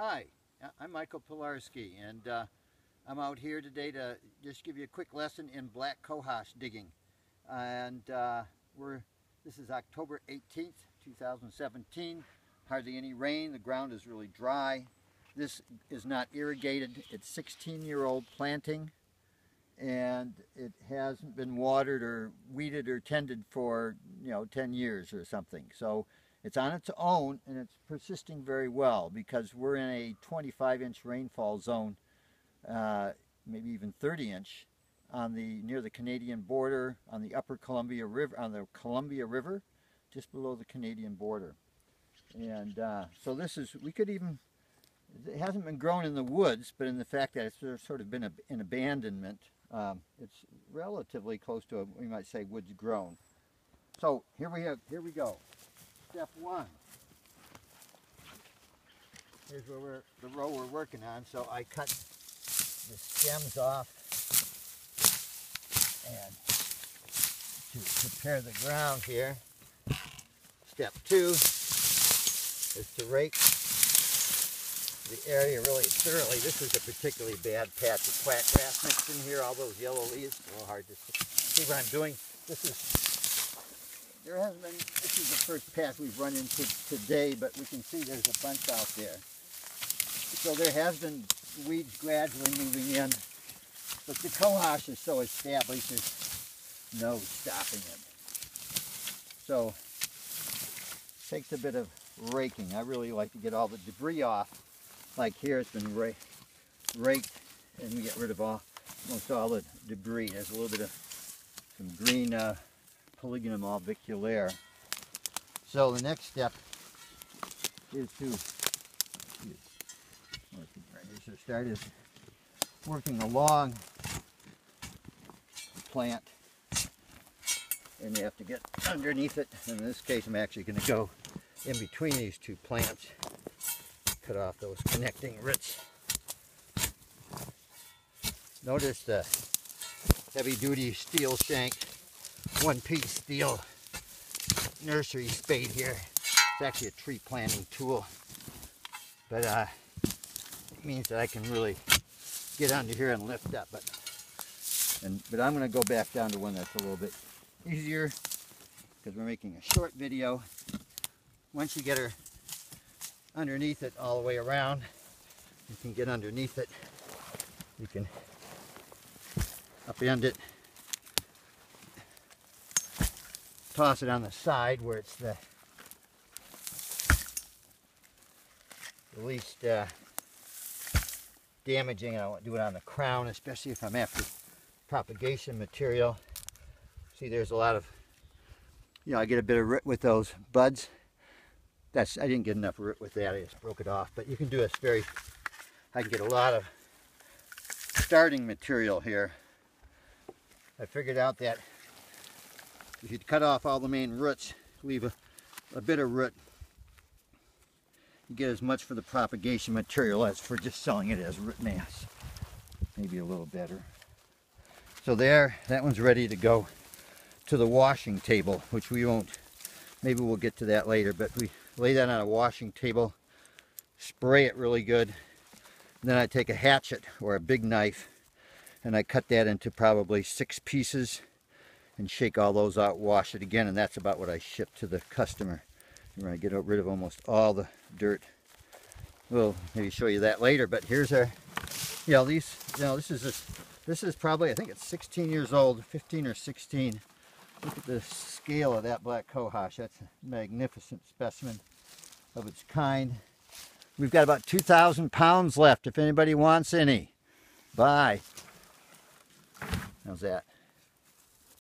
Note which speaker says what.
Speaker 1: Hi, I'm Michael Pilarski, and uh, I'm out here today to just give you a quick lesson in black cohosh digging. And uh, we're this is October 18th, 2017. Hardly any rain. The ground is really dry. This is not irrigated. It's 16-year-old planting, and it hasn't been watered or weeded or tended for you know 10 years or something. So it's on its own and it's persisting very well because we're in a 25 inch rainfall zone, uh, maybe even 30 inch on the near the Canadian border on the upper Columbia River on the Columbia River just below the Canadian border. And uh, so this is we could even it hasn't been grown in the woods, but in the fact that it's sort of been a, in abandonment, um, it's relatively close to a, we might say woods grown. So here we have here we go step one. Here's where we're, the row we're working on. So I cut the stems off and to prepare the ground here. Step two is to rake the area really thoroughly. This is a particularly bad patch of quackgrass mixed in here. All those yellow leaves, a little hard to see what I'm doing. This is there hasn't been, this is the first path we've run into today, but we can see there's a bunch out there. So there has been weeds gradually moving in, but the cohosh is so established, there's no stopping it. So takes a bit of raking. I really like to get all the debris off. Like here, it's been ra raked, and we get rid of all, almost all the debris. There's a little bit of some green uh, Polygonum aviculare. So the next step is to so start is working along the plant and you have to get underneath it. In this case I'm actually going to go in between these two plants, cut off those connecting roots. Notice the heavy duty steel shank one piece steel nursery spade here. It's actually a tree planting tool. But uh, it means that I can really get under here and lift up. But, and, but I'm going to go back down to one that's a little bit easier because we're making a short video. Once you get her underneath it all the way around, you can get underneath it. You can upend it toss it on the side where it's the, least uh, damaging. I won't do it on the crown, especially if I'm after propagation material. See, there's a lot of, you know, I get a bit of root with those buds. That's I didn't get enough root with that. I just broke it off. But you can do this very, I can get a lot of starting material here. I figured out that if you cut off all the main roots, leave a, a bit of root, you get as much for the propagation material as for just selling it as root mass. Maybe a little better. So there, that one's ready to go to the washing table, which we won't, maybe we'll get to that later, but we lay that on a washing table, spray it really good, then I take a hatchet or a big knife and I cut that into probably six pieces and shake all those out, wash it again, and that's about what I ship to the customer. We're going to get rid of almost all the dirt. We'll maybe show you that later, but here's our, you know, these, you know, this is this, this is probably, I think it's 16 years old, 15 or 16. Look at the scale of that black cohosh. That's a magnificent specimen of its kind. We've got about 2,000 pounds left if anybody wants any. Bye. How's that?